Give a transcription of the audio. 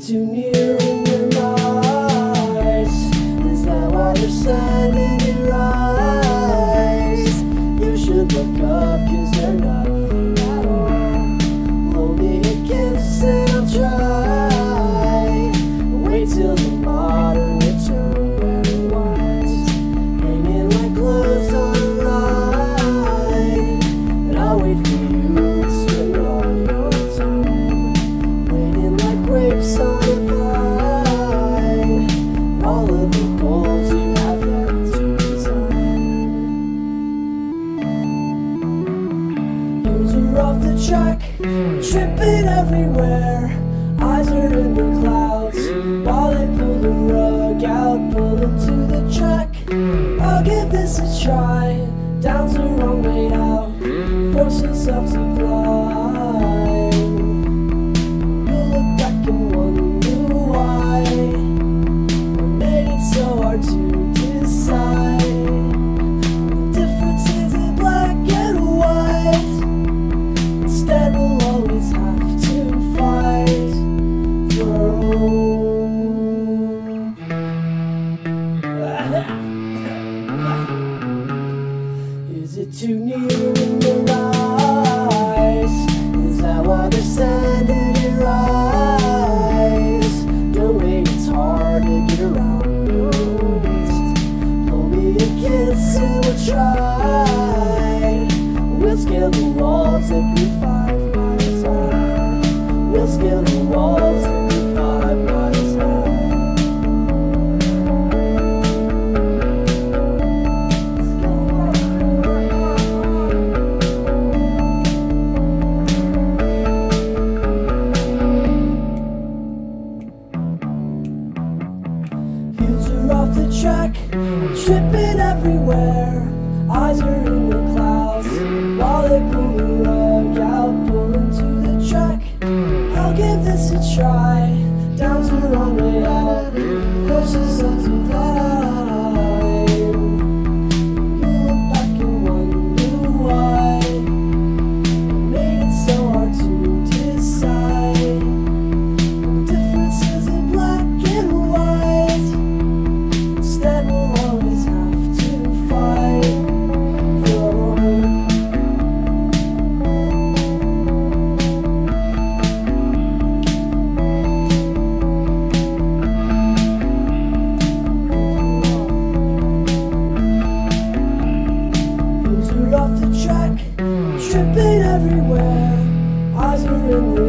to me. Off the track, tripping everywhere. Eyes are in the clouds while they pull the rug out, pull into the track. I'll give this a try. Down to wrong way out, force yourself to fly. You'll look back and wonder why we made it so hard to Is it too near track, tripping everywhere. Eyes are in the clouds while they pull the rug out, pull into the track. I'll give this a try. Down to the wrong way out, force yourself to climb. Tripping everywhere. Eyes are in the